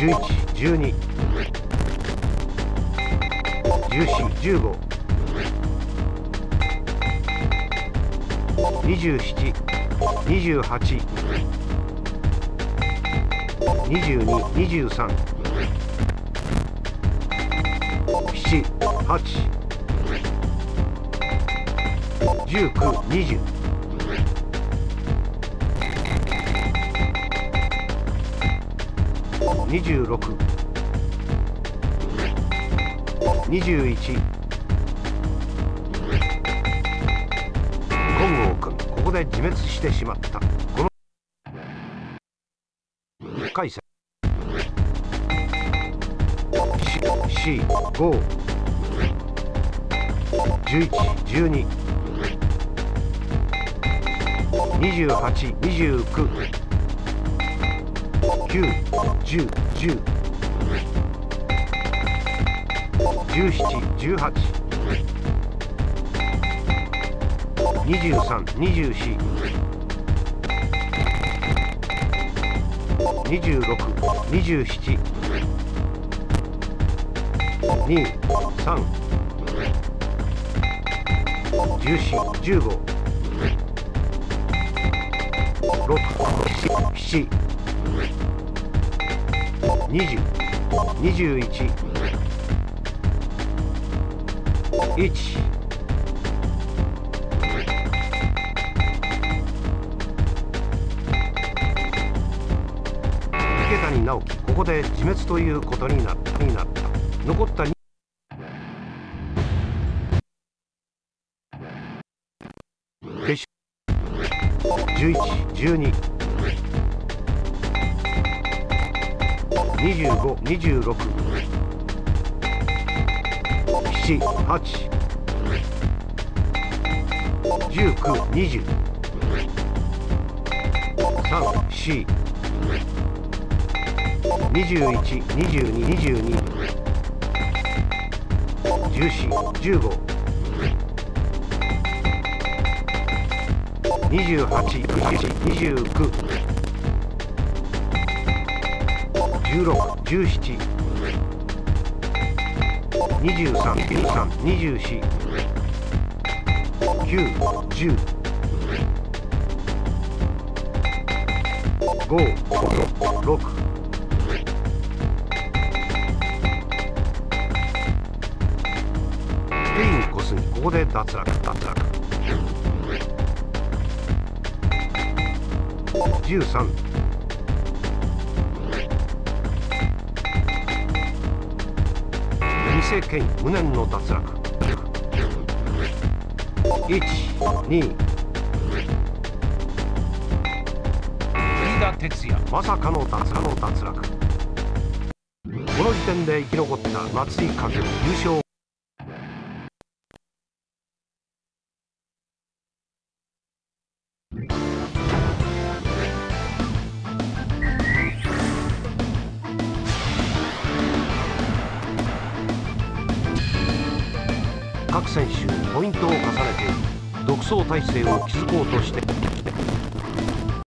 11、12、14、15、27、28、22、23、7、8、19、20。2621本郷君ここで自滅してしまった。この。回戦 C5 11 12 28 29 9 10 10 17 18 23 24 26 27 2 3 14 15 6 7 20 20211池谷直樹ここで自滅ということになったになった。残った2決勝。11、25、26 7、8、19、20、3、4、21、22、22、14、15、28、29、16、17、23、23、24、9、10、5、6、スペインコスにここで脱落脱落13政権無念の脱落。12飯田哲也まさかの脱落の脱落この時点で生き残った松井家優勝各選手ポイントを重ねて独走態勢を築こうとして。